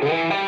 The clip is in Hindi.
Thank